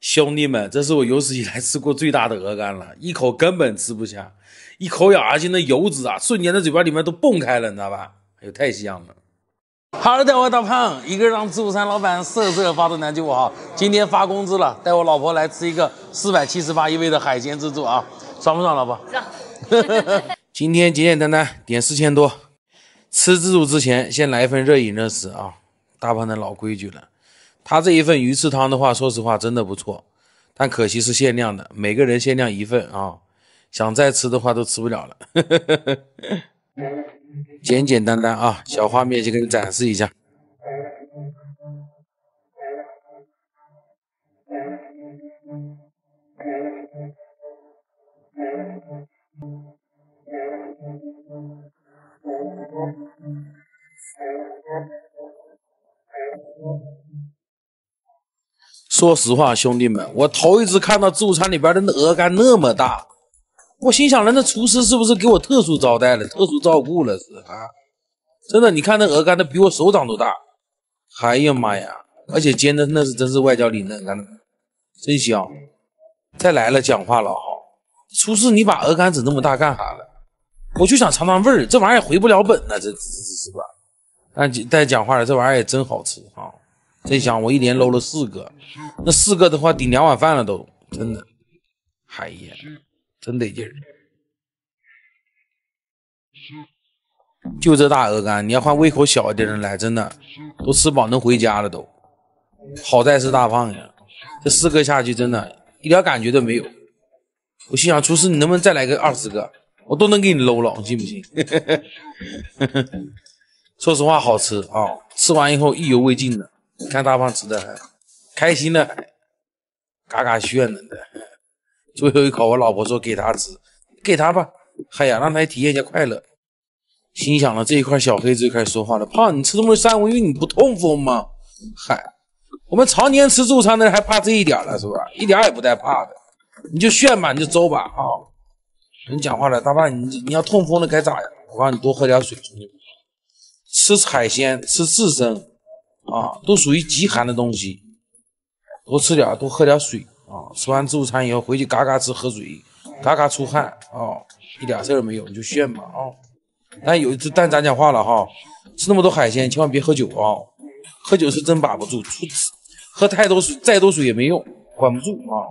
兄弟们，这是我有史以来吃过最大的鹅肝了，一口根本吃不下，一口咬下去，那油脂啊，瞬间在嘴巴里面都蹦开了，你知道吧？哎呦，太香了！哈喽，大家好，大胖，一个让自助餐老板瑟瑟发抖男就我哈，今天发工资了，带我老婆来吃一个四百七十八一位的海鲜自助啊，爽不爽，老婆？爽。今天简简单单点四千多，吃自助之前先来一份热饮热食啊，大胖的老规矩了。他这一份鱼翅汤的话，说实话真的不错，但可惜是限量的，每个人限量一份啊，想再吃的话都吃不了了。简简单单啊，小画面就给你展示一下。说实话，兄弟们，我头一次看到自助餐里边的鹅肝那么大，我心想，人家厨师是不是给我特殊招待了、特殊照顾了？是啊，真的，你看那鹅肝，都比我手掌都大。哎呀妈呀！而且煎的那是真是外焦里嫩，看真香。再来了，讲话了哈，厨师，你把鹅肝整那么大干啥了？我就想尝尝味儿，这玩意儿也回不了本呢，这这是吧？但再讲话了，这玩意儿也真好吃啊。真香！我一连搂了四个，那四个的话顶两碗饭了都，真的。哎呀，真得劲儿！就这大鹅肝，你要换胃口小一点的来，真的都吃饱能回家了都。好在是大胖呀，这四个下去真的一点感觉都没有。我心想，厨师你能不能再来个二十个，我都能给你搂了，信不信？说实话，好吃啊！吃完以后意犹未尽的。看大胖吃的还开心的，嘎嘎炫了的。最后一口，我老婆说给他吃，给他吧。哎呀，让他体验一下快乐。心想了，这一块小黑子就开始说话了：“胖，你吃这么多三文鱼，你不痛风吗？”嗨，我们常年吃自助餐的人还怕这一点了是吧？一点也不带怕的，你就炫吧，你就走吧啊！你讲话了，大胖，你你要痛风了该咋样？我告诉你，多喝点水，兄弟们。吃海鲜，吃刺身。啊，都属于极寒的东西，多吃点，多喝点水啊！吃完自助餐以后回去嘎嘎吃喝水，嘎嘎出汗啊，一点事儿没有，你就炫吧啊！但有但咱讲话了哈，吃那么多海鲜千万别喝酒啊！喝酒是真把不住，出喝太多水再多水也没用，管不住啊！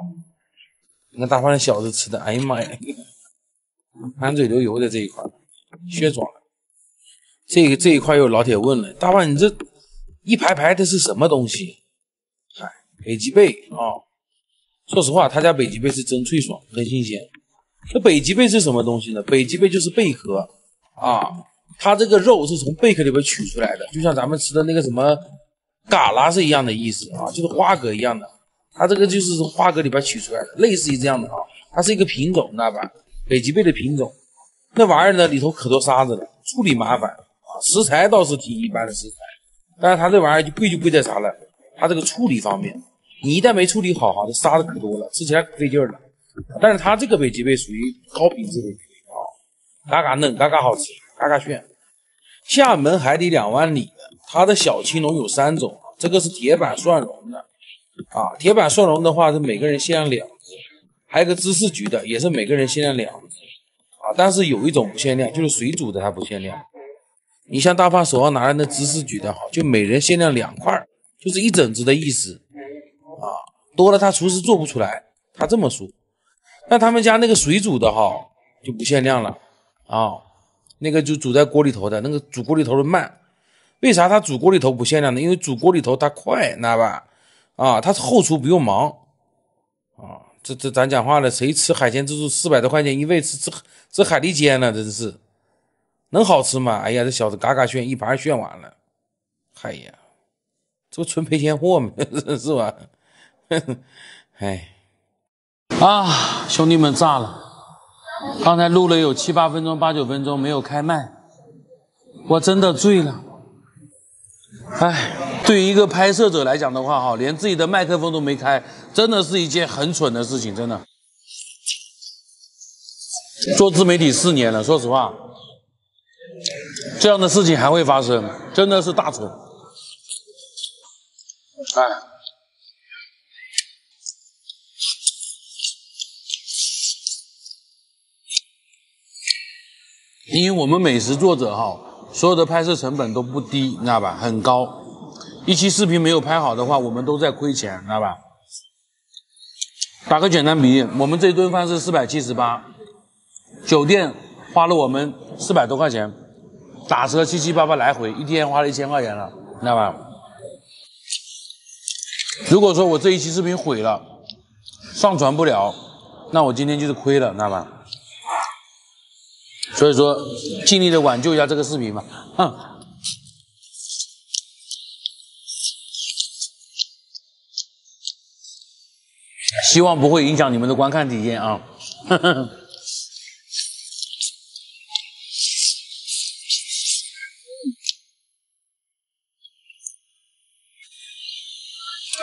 你看大胖那小子吃的，哎呀妈呀，满嘴流油的这一块，血爽了。这个这一块有老铁问了，大胖你这。一排排的是什么东西？嗨，北极贝啊！说实话，他家北极贝是真脆爽，很新鲜。那北极贝是什么东西呢？北极贝就是贝壳啊，它这个肉是从贝壳里边取出来的，就像咱们吃的那个什么嘎啦是一样的意思啊，就是花蛤一样的。它这个就是从花蛤里边取出来的，类似于这样的啊。它是一个品种，知道吧？北极贝的品种，那玩意儿呢里头可多沙子了，处理麻烦啊。食材倒是挺一般的食材。但是它这玩意儿就贵就贵在啥了？它这个处理方面，你一旦没处理好哈，这沙子可多了，吃起来可费劲了。但是它这个北极贝属于高品质的啊，嘎嘎嫩，嘎嘎好吃，嘎嘎炫。厦门海底两万里的，它的小青龙有三种，这个是铁板蒜蓉的啊，铁板蒜蓉的话是每个人限量两只，还有个芝士焗的也是每个人限量两只啊，但是有一种不限量，就是水煮的它不限量。你像大胖手上拿的那芝士举的好，就每人限量两块，就是一整只的意思啊，多了他厨师做不出来，他这么说。那他们家那个水煮的哈就不限量了啊，那个就煮在锅里头的那个煮锅里头的慢，为啥他煮锅里头不限量呢？因为煮锅里头它快，知道吧？啊，他后厨不用忙啊，这这咱讲话了，谁吃海鲜自助四百多块钱一位吃吃吃海蛎煎了，真是。能好吃吗？哎呀，这小子嘎嘎炫，一盘炫完了。哎呀，这不纯赔钱货吗？是吧？哎，啊，兄弟们炸了！刚才录了有七八分钟、八九分钟没有开麦，我真的醉了。哎，对于一个拍摄者来讲的话，哈，连自己的麦克风都没开，真的是一件很蠢的事情。真的，做自媒体四年了，说实话。这样的事情还会发生，真的是大错。哎，因为我们美食作者哈，所有的拍摄成本都不低，你知道吧？很高，一期视频没有拍好的话，我们都在亏钱，知道吧？打个简单比，我们这顿饭是四百七十八，酒店花了我们四百多块钱。打车七七八八来回，一天花了一千块钱了，知道吧？如果说我这一期视频毁了，上传不了，那我今天就是亏了，知道吧？所以说，尽力的挽救一下这个视频吧，哼。希望不会影响你们的观看体验啊。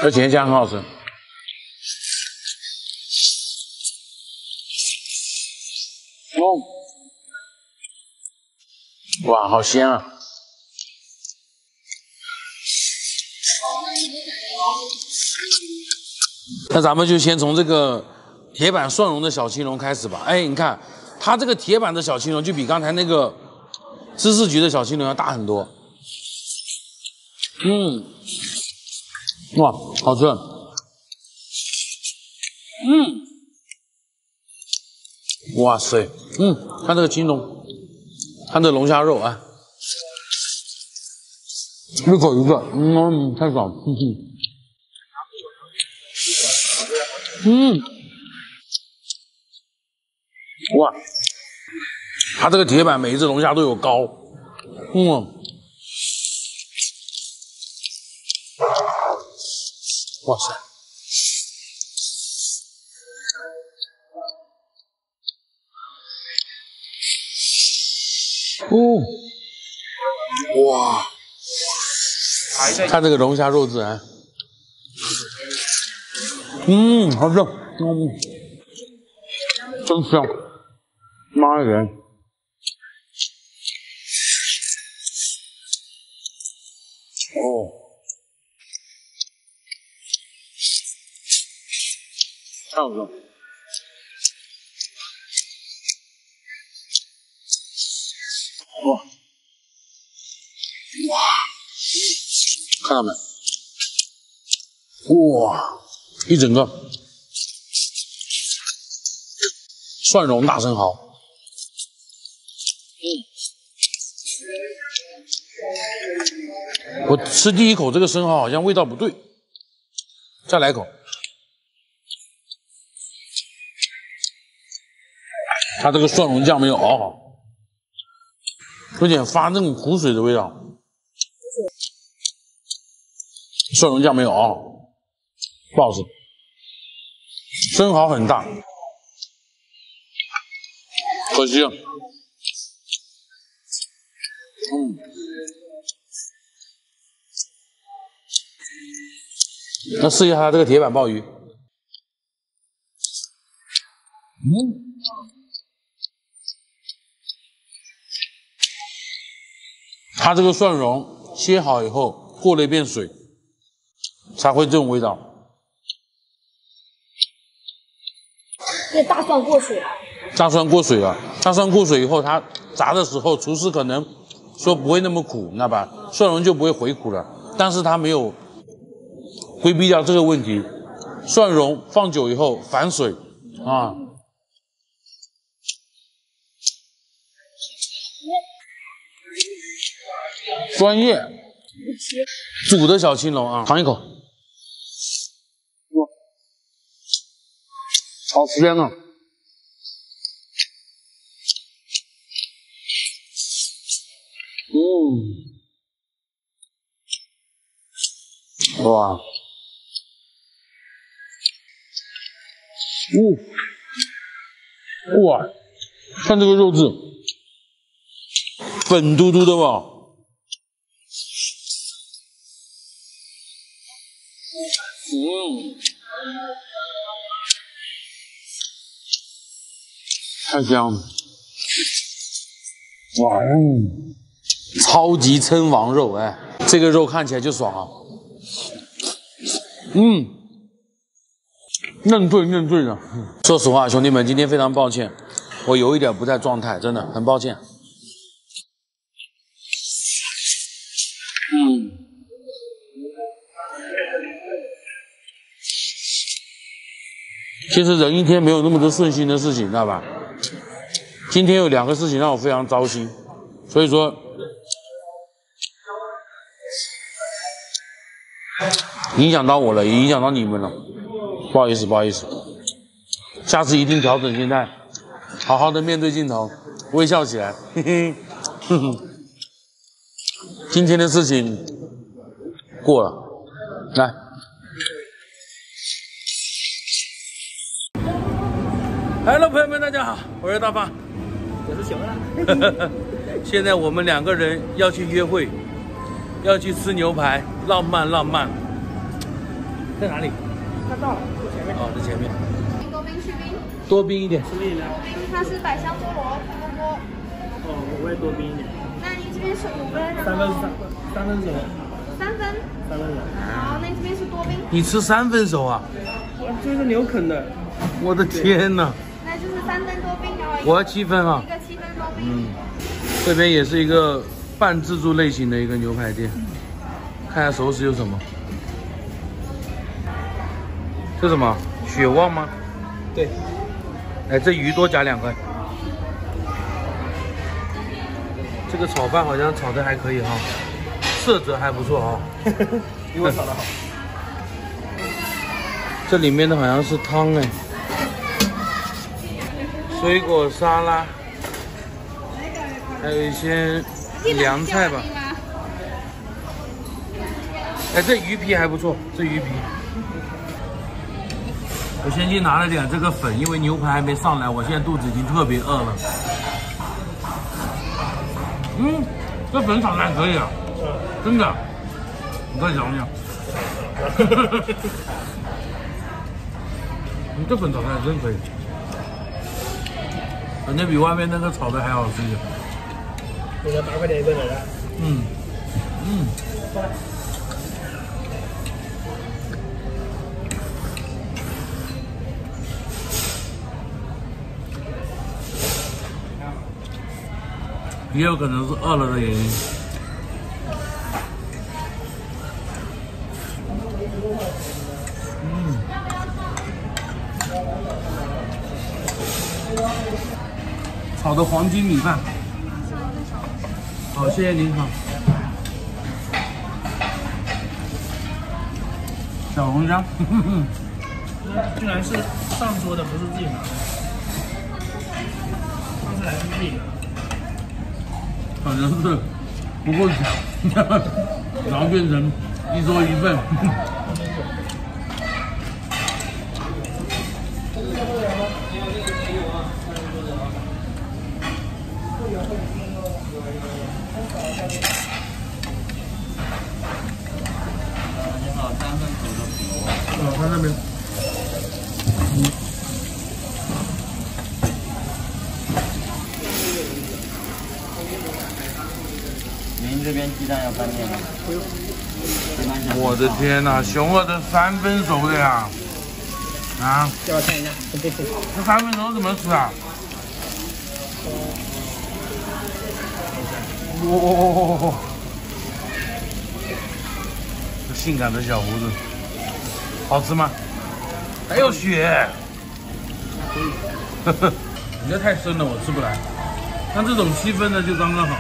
而且这样很好吃。哇，好鲜啊！那咱们就先从这个铁板蒜蓉的小青龙开始吧。哎，你看，它这个铁板的小青龙就比刚才那个芝士焗的小青龙要大很多。嗯，哇，好吃。嗯，哇塞，嗯，看这个青龙。看这龙虾肉啊，一口一个，嗯，太爽，嗯，哇，它这个铁板每一只龙虾都有膏，嗯，哇塞。哦，哇！看这个龙虾肉质啊，嗯，好吃，嗯，真香，妈耶！哦，太好吃。哇哇，看到没？哇，一整个蒜蓉大生蚝。我吃第一口这个生蚝好像味道不对，再来一口。它这个蒜蓉酱没有熬好。有点发那种苦水的味道，蒜蓉酱没有熬好，不好吃。生蚝很大，可惜。嗯，那试一下它这个铁板鲍鱼。嗯。它这个蒜蓉切好以后过了一遍水，才会这种味道。这大蒜过水了。大蒜过水了，大蒜过水以后，它炸的时候厨师可能说不会那么苦，知道吧？蒜蓉就不会回苦了。但是它没有规避掉这个问题，蒜蓉放久以后反水啊。专业。煮的小青龙啊，尝一口，哇，好鲜啊！嗯，哇，呜，哇，看这个肉质，粉嘟嘟的吧？太香了！哇，哦，超级称王肉，哎，这个肉看起来就爽啊！嗯，嫩脆嫩脆的。说实话，兄弟们，今天非常抱歉，我有一点不在状态，真的很抱歉。其实人一天没有那么多顺心的事情，知道吧？今天有两个事情让我非常糟心，所以说影响到我了，也影响到你们了，不好意思，不好意思，下次一定调整心态，好好的面对镜头，微笑起来，嘿嘿，哼哼。今天的事情过了，来。Hello，朋友们，大家好，我是大发，我是小二。现在我们两个人要去约会，要去吃牛排，浪漫浪漫。在哪里？快到了，在前面。哦，在前面。多冰去冰。多冰一点。什么饮料？冰，它是百香菠萝火锅。哦，我也多冰一点。那您这边是五分，三分三三分熟。三分。三分熟。好，那这边是多冰。你吃三分熟啊？我这是牛啃的。我的天哪！三分多冰，我要七分啊！一个七分多冰。嗯，这边也是一个半自助类型的一个牛排店，看下熟食有什么。这什么？血旺吗？对。哎，这鱼多加两块。这个炒饭好像炒的还可以哈，色泽还不错哈。比我炒的好。这里面的好像是汤哎。水果沙拉，还有一些凉菜吧。哎，这鱼皮还不错，这鱼皮。我先去拿了点这个粉，因为牛排还没上来，我现在肚子已经特别饿了。嗯，这粉炒的还可以啊，真的。你再尝尝。你 这粉炒的还真可以。感觉比外面那个炒的还好吃一个八块钱一个的。嗯嗯。也有可能是饿了的原因。黄金米饭，好，谢谢您，好。小红椒，居然是上桌的，不是自己拿的。上次来是自己拿。反正是不够抢，然后变成一桌一份。他那边，您这边鸡蛋要翻面吗？我的天哪，熊二的三分熟的呀！啊？给我看一下，这三分熟怎么吃啊？哇！这性感的小胡子。好吃吗？还有血，呵呵，你这太深了，我吃不来。像这种七分的就刚刚好，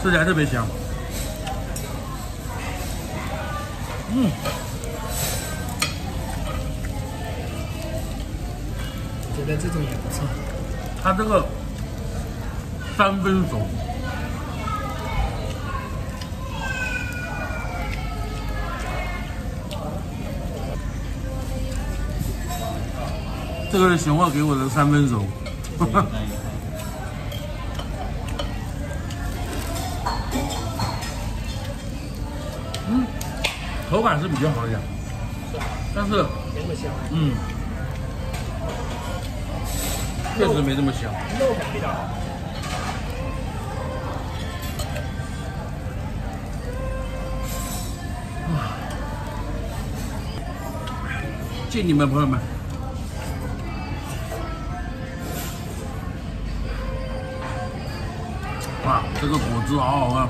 吃起来特别香。嗯，觉得这种也不错。它这个三分熟。这个是熊二给我的三分熟，嗯，口感是比较好一点，但是没那么香，嗯，确实没这么香，肉感比较好。敬你们朋友们。这个果汁好好喝，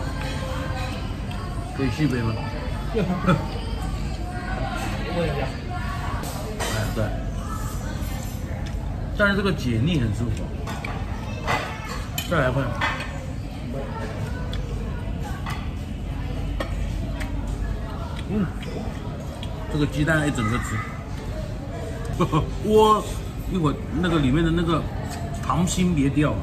可以续杯吗？问一下。哎，对，但是这个解腻很舒服。再来一块。嗯，这个鸡蛋一整个吃，我一会儿那个里面的那个糖心别掉。这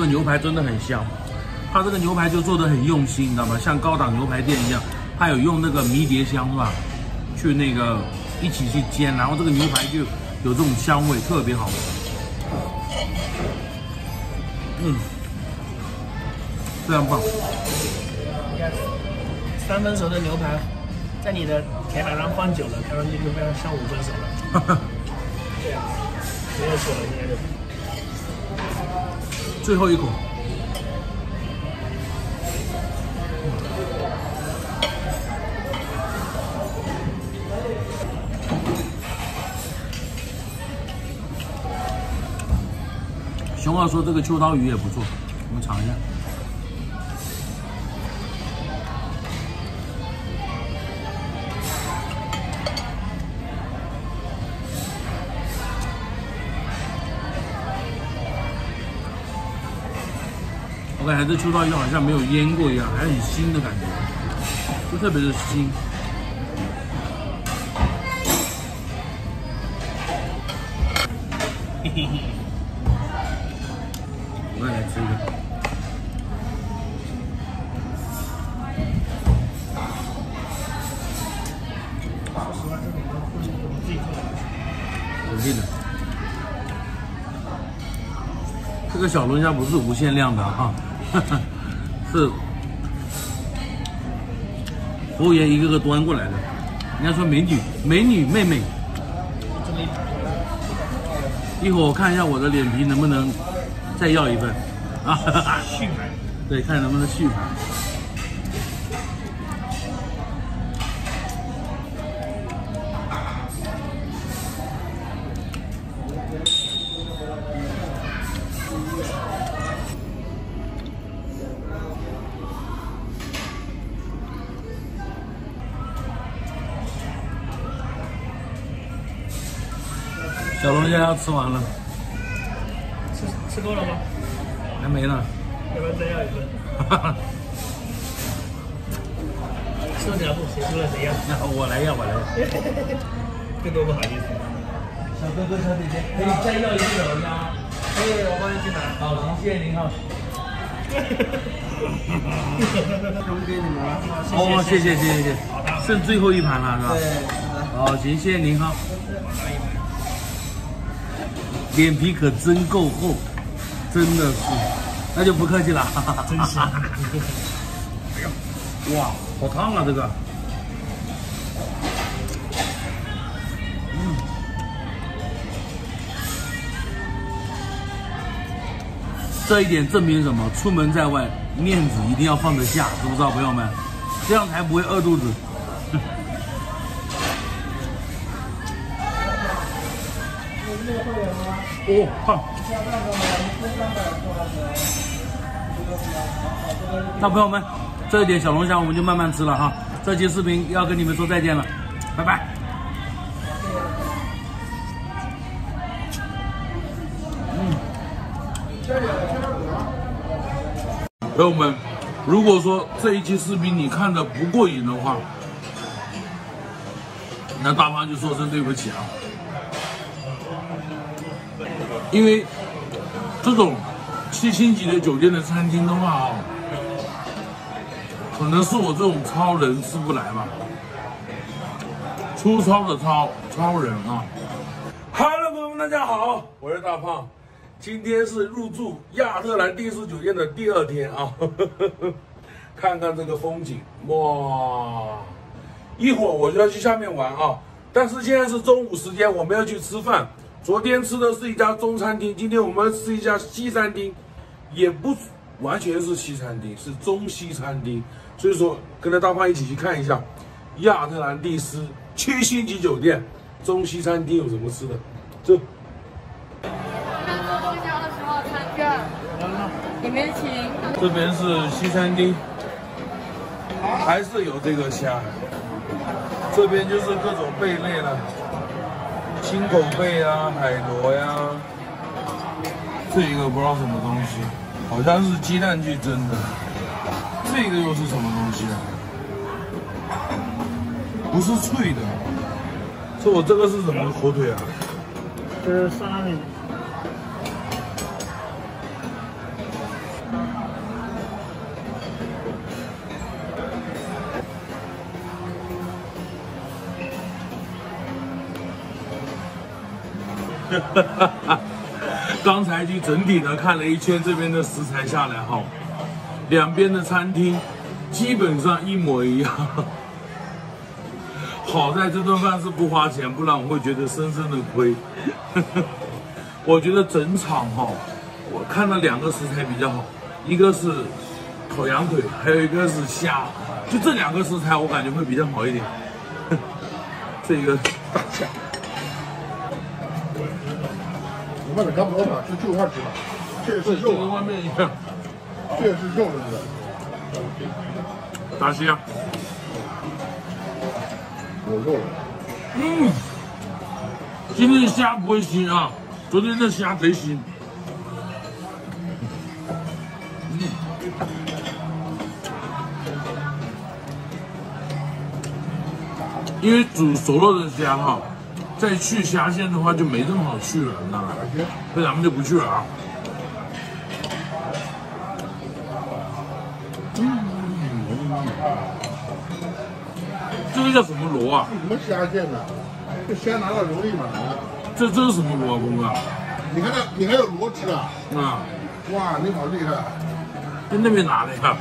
个牛排真的很香，它这个牛排就做的很用心，你知道吗？像高档牛排店一样，它有用那个迷迭香是吧？去那个一起去煎，然后这个牛排就有这种香味，特别好吃。嗯，非常棒。三分熟的牛排，在你的铁板上放久了，看上去就非常像五分熟了。对啊，没有错了，应该就。最后一口。熊二说这个秋刀鱼也不错，我们尝一下。我感觉这秋刀鱼好像没有腌过一样，还很腥的感觉，就特别的腥。嘿嘿嘿。我也来吃一个。说实话，这种东西我自己做的。肯定的。这个小龙虾不是无限量的哈、是服务员一个个端过来的。人家说美女美女妹妹，这么一会儿我看一下我的脸皮能不能再要一份啊，续盘。对，看能不能续盘。要吃完了，吃吃够了吗？还没呢。要不要再要一份？说两步，谁输了谁要。那我来要，我来要。更多不好意思。小哥哥、小姐姐，可以再要一个小龙虾吗？可以，我帮你去拿。好，行，谢谢您哈。送给你们了。哦，谢谢谢谢谢谢，剩最后一盘了是吧？对，是的。好，行，谢谢您哈。脸皮可真够厚，真的是，那就不客气了。真香。哇，好烫啊这个。嗯。这一点证明什么？出门在外，面子一定要放得下，知不知道，朋友们？这样才不会饿肚子。哦，好。那朋友们，这一点小龙虾我们就慢慢吃了哈。这期视频要跟你们说再见了，拜拜。嗯。朋友们，如果说这一期视频你看的不过瘾的话，那大妈就说声对不起啊。因为这种七星级的酒店的餐厅的话啊，可能是我这种超人吃不来吧，粗糙的超超人啊。Hello，朋友们，大家好，我是大胖，今天是入住亚特兰蒂斯酒店的第二天啊，看看这个风景，哇！一会儿我就要去下面玩啊，但是现在是中午时间，我们要去吃饭。昨天吃的是一家中餐厅，今天我们吃一家西餐厅，也不完全是西餐厅，是中西餐厅。所以说，跟着大胖一起去看一下亚特兰蒂斯七星级酒店中西餐厅有什么吃的。走。看做东西的时候餐券，里面请。这边是西餐厅，还是有这个虾。这边就是各种贝类了，青口贝啊，海螺呀。这一个不知道什么东西，好像是鸡蛋去蒸的。这个又是什么东西啊？不是脆的。这我这个是什么火腿啊？这是沙米。哈 刚才去整体的看了一圈这边的食材下来哈，两边的餐厅基本上一模一样。好在这顿饭是不花钱，不然我会觉得深深的亏。我觉得整场哈，我看了两个食材比较好，一个是烤羊腿，还有一个是虾，就这两个食材我感觉会比较好一点。这个大虾。我们干馍嘛，就就块吃吧，这也是肉，跟外面一样，这也是肉的是。大虾，有肉了。嗯，今天的虾不会腥啊，昨天的虾贼腥。嗯，因为煮熟了的虾哈。再去虾线的话就没这么好去了，你知道吧？所以咱们就不去了啊。嗯，这个叫什么螺啊？什么虾线呢？这虾拿到容易吗？这这是什么螺啊，公哥？你看那，你还有螺吃啊？啊！哇，你好厉害！在那边拿的呀。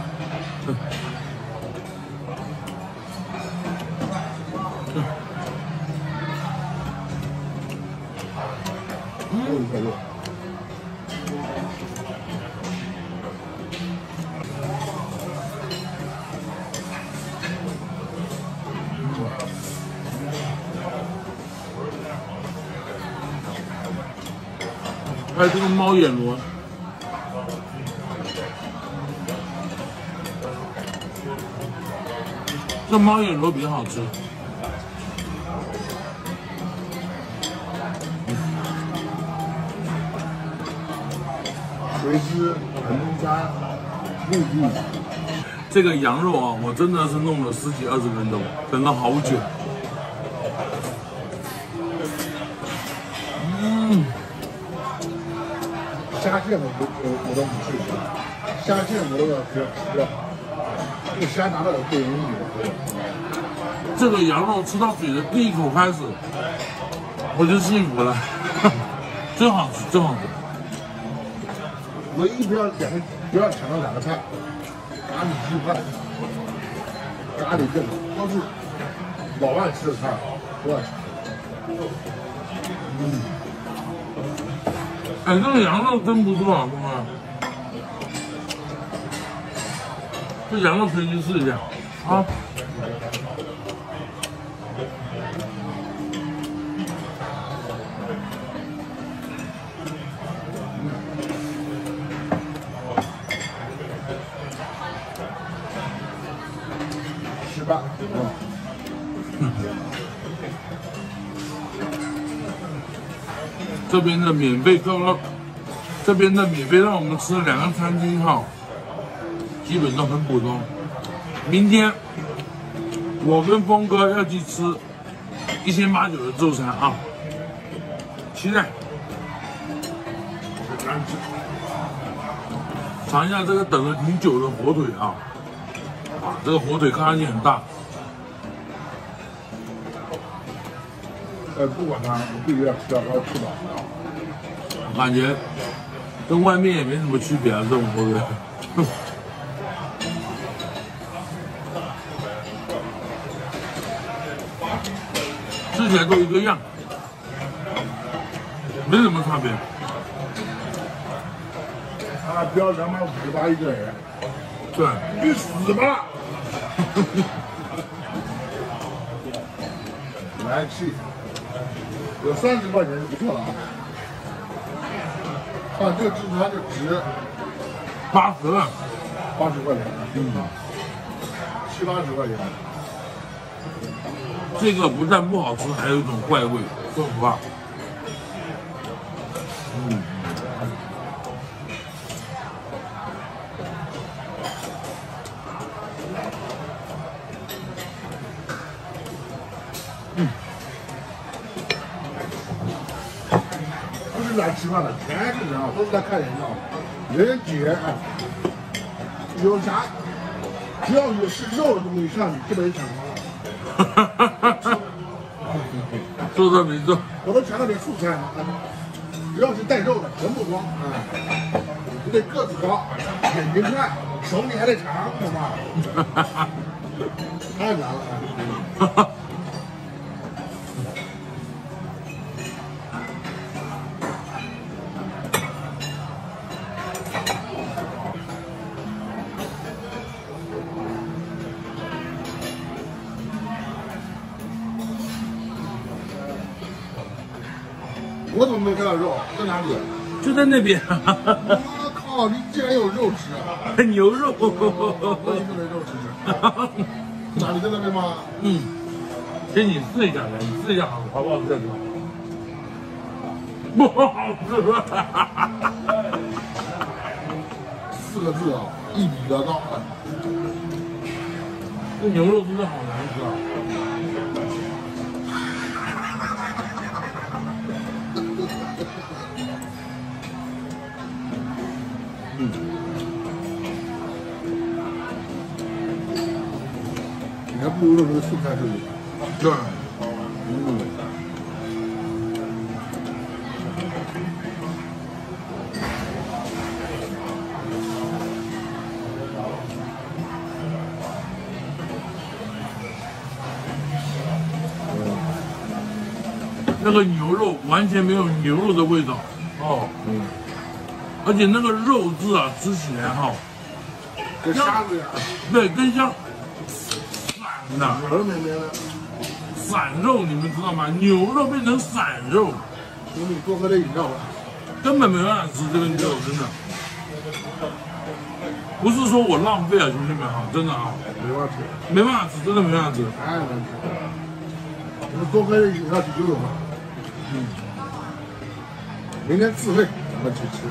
还有这个猫眼螺，这猫眼螺比较好吃。回师、盘中餐、陆地。这个羊肉啊，我真的是弄了十几二十分钟，等了好久。虾线我我我都不去吃，虾线我都要吃，吃不了。这个虾拿到不容易。这个羊肉吃到嘴的第一口开始，我就幸福了，真好吃，真好吃。唯一不要两个，不要抢到两个菜，咖喱鸡饭、咖喱这个都是老外吃的菜，不哎，这个羊肉真不错，兄弟。这羊肉可以去试一下啊。这边的免费客了，这边的免费让我们吃了两个餐厅哈，基本都很普通。明天我跟峰哥要去吃一千八九的自助餐啊，期待。尝一下这个等了挺久的火腿啊，啊，这个火腿看上去很大。呃，不管它，我必须要吃到它吃饱。感觉跟外面也没什么区别啊，这种火腿，吃起来都一个样。没什么差别。他不要两百五十八一个人，对，去死吧！来气，有三十块钱就不错了啊！看这个制它就值八十，八十块钱，嗯，七八十块钱。这个不但不好吃，还有一种怪味。说实话，是来吃饭的，全是人啊，都是来看人的啊。人姐，哎，有啥？只要有是肉的东西上，你基本上抢光了。说的没错。我都全都给素菜嘛，只要是带肉的全部装啊。你得个子高，眼睛看，手你还得长，懂吗？太难了哪里？就在那边，我靠！你竟然有肉吃啊！牛肉。我一个没肉吃。哪里在那边吗？嗯，给你试一下来，你试一下好好不好吃？不好吃。四个字啊，一比得高。这牛肉真的好难吃啊！你还不如那个素菜是对，嗯。那个牛肉完全没有牛肉的味道。哦，嗯，而且那个肉质啊，吃起来哈、跟虾子一样，对，更像散的软绵绵的。散肉，你们知道吗？牛肉变成散肉，兄弟，多喝点饮料吧。根本没办法吃这个肉，真的。不是说我浪费啊，兄弟们哈，真的啊，没办法吃，没办法吃，真的没办法吃。太难吃了。我们多喝点饮料去游泳吧。嗯。明天自费咱们去吃。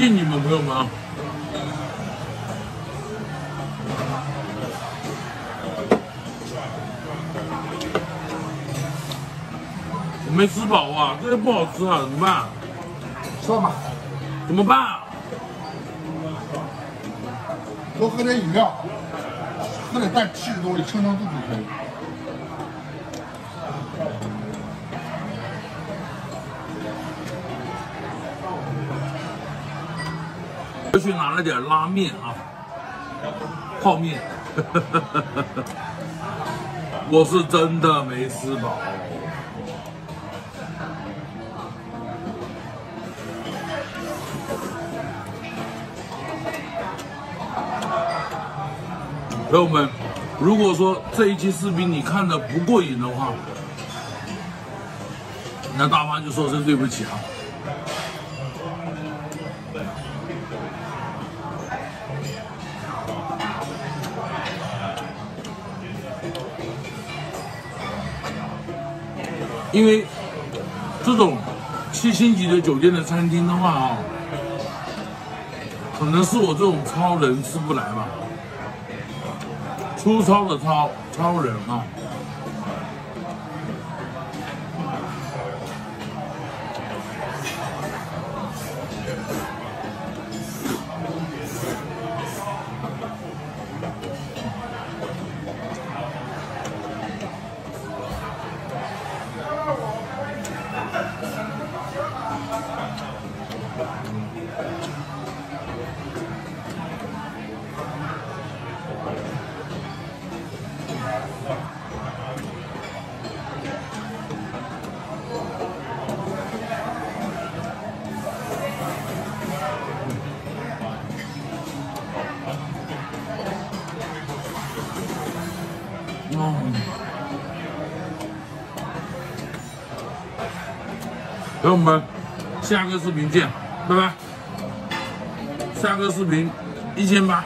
敬你们朋友们啊！我没吃饱啊，这个不好吃啊，怎么办？算吧，怎么办啊？多喝点饮料，喝点带气的东西撑撑肚子可以。去拿了点拉面啊，泡面。我是真的没吃饱。朋友们，如果说这一期视频你看的不过瘾的话，那大妈就说声对不起啊。因为这种七星级的酒店的餐厅的话啊，可能是我这种超人吃不来吧，粗糙的超超人啊。下个视频见，拜拜。下个视频一千八。